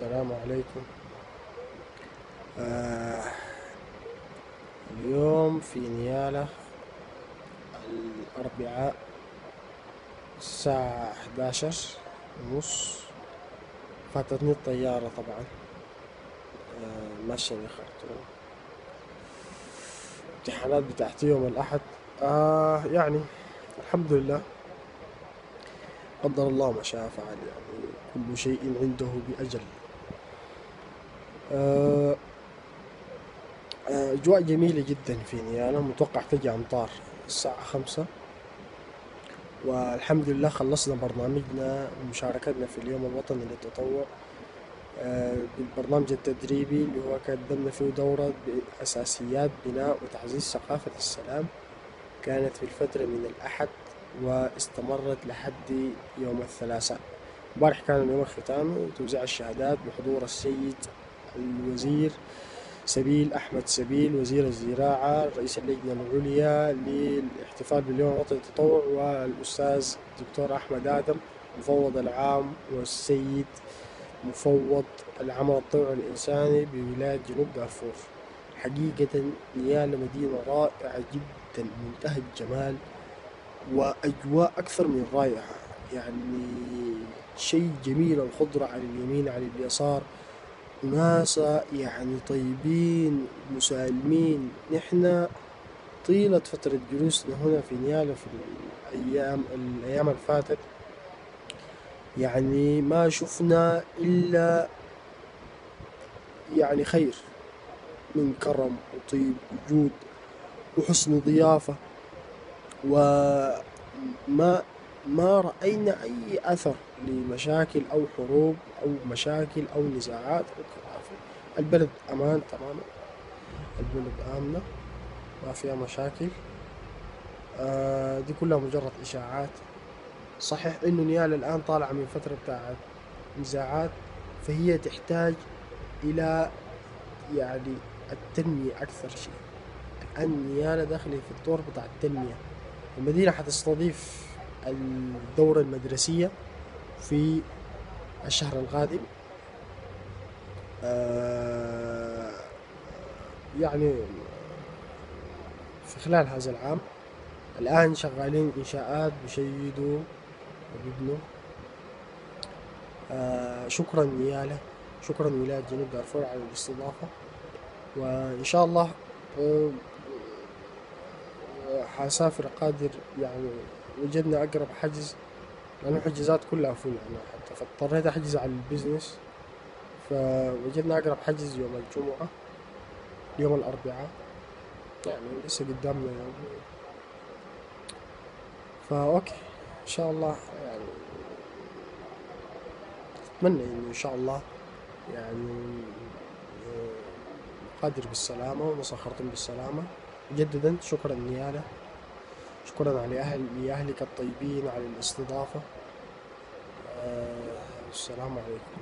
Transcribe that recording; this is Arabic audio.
السلام عليكم. آه اليوم في نيالة الأربعاء الساعة 11 ونص. فاتتني الطيارة طبعا. آه ماشي يا خرطوم امتحانات بتاعتي يوم الأحد. آه يعني الحمد لله. قدر الله ما شاء فعل يعني كل شيء عنده بأجل. أجواء جميلة جدا في نيالا متوقع تجي أمطار الساعة خمسة. والحمد لله خلصنا برنامجنا ومشاركتنا في اليوم الوطني للتطوع. آه، بالبرنامج التدريبي اللي هو قدمنا فيه دورة بأساسيات بناء وتعزيز ثقافة السلام كانت في الفترة من الأحد واستمرت لحد يوم الثلاثاء. امبارح كان اليوم الختامي وتوزيع الشهادات بحضور السيد الوزير سبيل أحمد سبيل وزير الزراعة رئيس اللجنة العليا للاحتفال باليوم الوطني للتطوع والأستاذ الدكتور أحمد آدم مفوض العام والسيد مفوض العمل الطوعي الإنساني بولاية جنوب دارفور. حقيقة نيالا مدينة رائعة جدا منتهى الجمال وأجواء أكثر من رائعة. يعني شيء جميل الخضرة على اليمين على اليسار وناس يعني طيبين مسالمين. نحن طيلة فترة جلوسنا هنا في نيالا في الأيام الأيام اللي فاتت يعني ما شفنا إلا يعني خير من كرم وطيب وجود وحسن ضيافة وما ما رأينا أي أثر لمشاكل أو حروب أو مشاكل أو نزاعات أو خلافه البلد أمان تماما. البلد آمنة. ما فيها مشاكل. آه دي كلها مجرد إشاعات. صحيح إنه نيال الآن طالعة من فترة بتاعت نزاعات فهي تحتاج إلى يعني التنمية أكثر شيء. الآن نيالا داخلة في الطور بتاع التنمية. المدينة حتستضيف الدورة المدرسية في الشهر القادم. آه، يعني في خلال هذا العام الآن شغالين إنشاءات بيشيدوا وبيبنوا آه، شكرا نيالة شكرا ولاية جنوب دارفور على الاستضافة. وإن شاء الله آه، حسافر قادر يعني وجدنا أقرب حجز لأنه الحجوزات كلها فل أنا حتى فاضطريت أحجز على البزنس. فوجدنا أقرب حجز يوم الجمعة يوم الأربعاء. يعني لسه قدامنا يوم. فأوكي إن شاء الله يعني أتمنى إنه إن شاء الله يعني آه، قادر بالسلامة ومسخرتم بالسلامة. مجددا شكرا نيالة. شكرا على أهل لأهلك الطيبين على الاستضافة. آه، السلام عليكم.